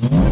Bye.